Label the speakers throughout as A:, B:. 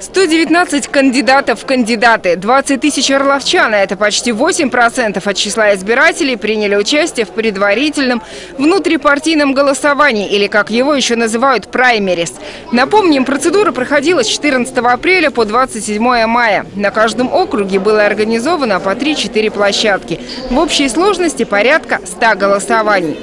A: 119 кандидатов в кандидаты, 20 тысяч орловчан, а это почти 8% от числа избирателей, приняли участие в предварительном внутрипартийном голосовании, или как его еще называют, праймерис. Напомним, процедура проходила с 14 апреля по 27 мая. На каждом округе было организовано по 3-4 площадки. В общей сложности порядка 100 голосований.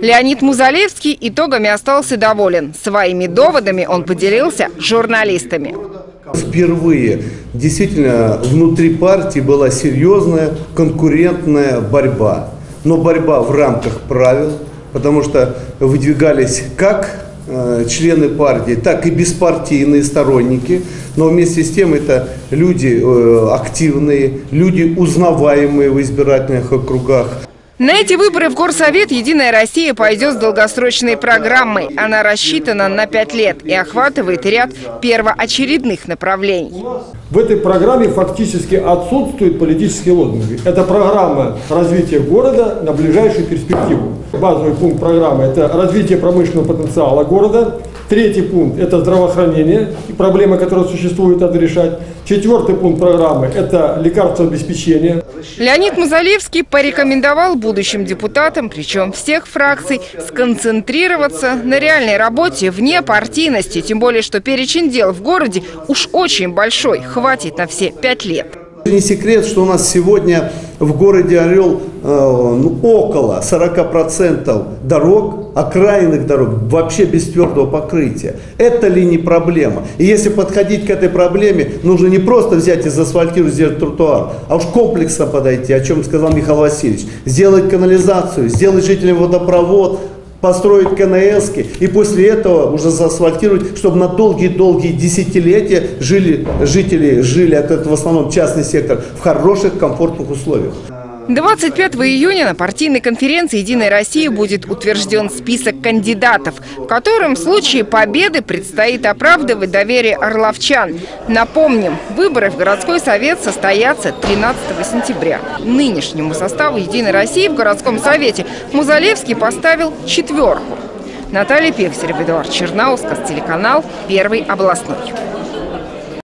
A: Леонид Музалевский итогами остался доволен. Своими доводами он поделился с журналистами.
B: Впервые действительно внутри партии была серьезная конкурентная борьба. Но борьба в рамках правил, потому что выдвигались как э, члены партии, так и беспартийные сторонники. Но вместе с тем это люди э, активные, люди узнаваемые в избирательных округах.
A: На эти выборы в Горсовет «Единая Россия» пойдет с долгосрочной программой. Она рассчитана на пять лет и охватывает ряд первоочередных направлений.
C: В этой программе фактически отсутствуют политические лозунги. Это программа развития города на ближайшую перспективу. Базовый пункт программы – это развитие промышленного потенциала города. Третий пункт – это здравоохранение и проблемы, которые существуют, надо решать. Четвертый пункт программы – это лекарствообеспечение.
A: Леонид Музалевский порекомендовал будущим депутатам, причем всех фракций, сконцентрироваться на реальной работе вне партийности. Тем более, что перечень дел в городе уж очень большой, хватит на все пять лет.
B: Не секрет, что у нас сегодня в городе Орел э, ну, около 40% дорог, окраинных дорог, вообще без твердого покрытия. Это ли не проблема? И если подходить к этой проблеме, нужно не просто взять и заасфальтировать, сделать тротуар, а уж комплексно подойти, о чем сказал Михаил Васильевич. Сделать канализацию, сделать жителям водопровод, построить КНС и после этого уже заасфальтировать, чтобы на долгие-долгие десятилетия жили, жители жили, это в основном частный сектор, в хороших, комфортных условиях.
A: 25 июня на партийной конференции «Единой России» будет утвержден список кандидатов, в котором в случае победы предстоит оправдывать доверие орловчан. Напомним, выборы в городской совет состоятся 13 сентября. Нынешнему составу «Единой России» в городском совете Музалевский поставил четверку. Наталья Певсерев, Эдуард Чернаускас, телеканал «Первый областной».